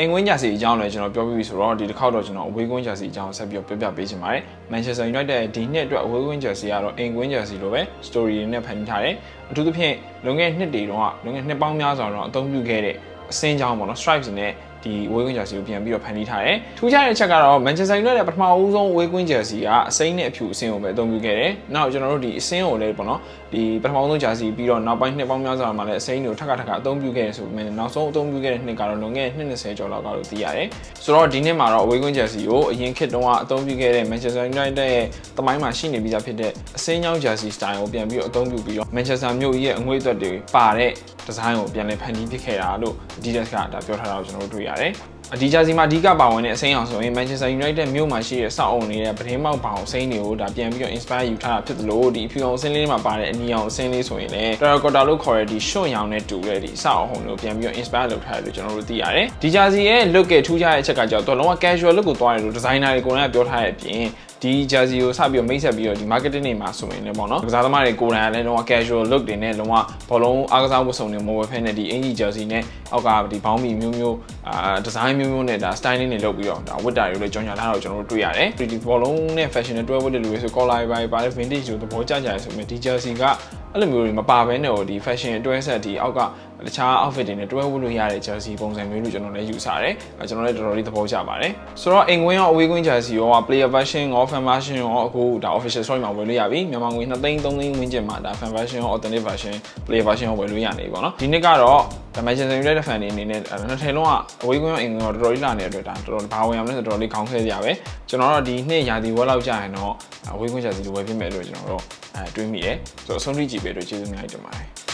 အင်ကွင်းဂျာစီအကြောင်းလည်းကျွန်တော်ပြောပြပြီဆိုတော့ဒီတစ်ခေါက်တော့ကျွန်တော်အဝေးကွင်းဂျာစီအကြောင်းဆက်ပြီးပြောပြပေးချင်ပါတယ် Manchester United ဒီနှစ်အတွက်အဝေးကွင်းဂျာစီကတော့အင်ကွင်းဂျာစီလိုပဲ story တွေနဲ့ဖန်တီးထားတယ်အထူးသဖြင့်လွန်ခဲ့နှစ်တွေတုန်းကလွန်ခဲ့နှစ်ပေါင်းများစွာတော့အသုံးပြုခဲ့တဲ့အစင်းကြောင်းပေါ့နော် stripes နဲ့ဒီဝေးကွင်းဂျာစီကိုပြန်ပြီးတော့ဖန်တီးထားတယ်။ထူးခြားတဲ့အချက်ကတော့ Manchester United ပထမဦးဆုံးဝေးကွင်းဂျာစီကအစိမ်းနဲ့အဖြူအစင်းကိုပဲအသုံးပြုခဲ့တယ်။နောက်ကျွန်တော်တို့ဒီအစင်းကိုလည်းပေါ့နော်ဒီပထမဦးဆုံးဂျာစီပြီးတော့နောက်ပိုင်းနှစ်ပေါင်းများစွာမှာလည်းအစိမ်းတွေကိုထပ်ခါထပ်ခါအသုံးပြုခဲ့တယ်ဆိုပေမဲ့နောက်ဆုံးအသုံးပြုခဲ့တဲ့နှစ်ကတော့လွန်ခဲ့တဲ့နှစ်20ကျော်လောက်ကလို့သိရတယ်။ဆိုတော့ဒီနှစ်မှာတော့အဝေးကွင်းဂျာစီကိုအရင်ခေတ်တုန်းကအသုံးပြုခဲ့တဲ့ Manchester United ရဲ့တမိုင်းမှာရှိနေပြီးသားဖြစ်တဲ့အစင်းကြောင်းဂျာစီ style ကိုပြန်ပြီးတော့အသုံးပြုပြီးတော့ Manchester မြို့ကြီးရဲ့အငွေ့အသက်တွေပါတဲ့ဒီဇိုင်းကိုပြန်လည်ဖန်တီးဖြစ်ခဲ့တာလို့ Adidas ကဒါပြောထားတာကိုကျွန်တော်တို့တွေ့ရတယ်။အဒီဂျာစီမှာအဓိကပါဝင်တဲ့အစိမ်းအောင်ဆိုရင် Manchester United မြို့မှာရှိတဲ့စောက်အုံနေတဲ့ပထင်းမောက်ပေါင်အစိမ်းတွေကိုဒါပြန်ပြီးတော့ inspire ယူထားတာဖြစ်သလိုဒီအဖြူအောင်အစိမ်းလေးမှာပါတဲ့အနီအောင်အစိမ်းလေးဆိုရင်လည်း terracotta လို့ခေါ်တဲ့ဒီရွှွန့်ရောင်နဲ့တူတဲ့ဒီစောက်အုံတွေကိုပြန်ပြီးတော့ inspire လုပ်ထားတယ်လို့ကျွန်တော်တို့သိရတယ်ဒီဂျာစီရဲ့ look ကထူးခြားတဲ့အချက်ကကြောင့်တော့လုံးဝ casual look ကိုသွားတယ်လို့ designer တွေကိုလည်းပြောထားတဲ့အပြင်ဒီ jersey ကိုစပြီးတော့မိတ်ဆက်ပြီးတော့ဒီ marketing တွေမှာဆိုရင်လည်းပေါ့နော်ကစားသမားတွေကိုယ်တိုင်လည်းလုံးဝ casual look တွေနဲ့လုံးဝဘောလုံးအားကစားဝတ်စုံတွေမဝယ်ဖက်နဲ့ဒီအင်ဂျီ jersey နဲ့အောက်ကဒီဘောင်းမီမျိုးမျိုးအာ design မျိုးမျိုးနဲ့ဒါ styling တွေလုပ်ပြီးတော့ဒါဝတ်တာတွေလည်းကြောင်ညာထားတော့ကျွန်တော်တို့တွေ့ရတယ်ဒီဘောလုံးနဲ့ fashion နဲ့တွဲဝတ်တဲ့လူတွေဆို collar ပဲပါတဲ့ vintage ကိုသဘောကျကြတယ်ဆိုပေမဲ့ဒီ jersey က အဲ့လိုမျိုးတွေမပါဘဲနဲ့ဟိုဒီ fashion အတွဲဆက်ဒီအောက်ကတခြား outfit တွေနဲ့တွဲဝတ်လို့ရတဲ့ jersey ပုံစံမျိုးလို့ကျွန်တော်လည်းယူဆတယ်။ကျွန်တော်လည်းတော်တော်လေးသဘောကျပါတယ်။ဆိုတော့အိမ်ကွင်းရောအဝေးကွင်း jersey ရော player version ရော fan version ရောအခုဒါ official store မှာဝယ်လို့ရပြီ။မြန်မာငွေ2သိန်း3သိန်းဝန်းကျင်မှာဒါ fan version ရော alternate version player version ရောဝယ်လို့ရနေပြီပေါ့နော်။ဒီနှစ်ကတော့ ဒါ Manchester United fan တွေအနေနဲ့နှစ်ထည်လုံးကအဝေးကွင်းရောအိမ်ကွင်းရောတော်တော်လေးလာနေတဲ့အတွက်ဒါတော်တော်ဘာဝင်ရမလဲဆိုတော့တော်တော်လေးခေါင်းခဲစရာပဲ။ကျွန်တော်တို့ဒီနှစ်ရာသီဝက်လောက်ကြာရင်တော့အဝေးကွင်း jersey လိုဝယ်ဖြစ်မယ်လို့ကျွန်တော်တို့အဲတွေးမိတယ်။ဆိုတော့အဆုံးထိကြည့်ပေးလို့ကျေးဇူးအများကြီးတင်ပါတယ်။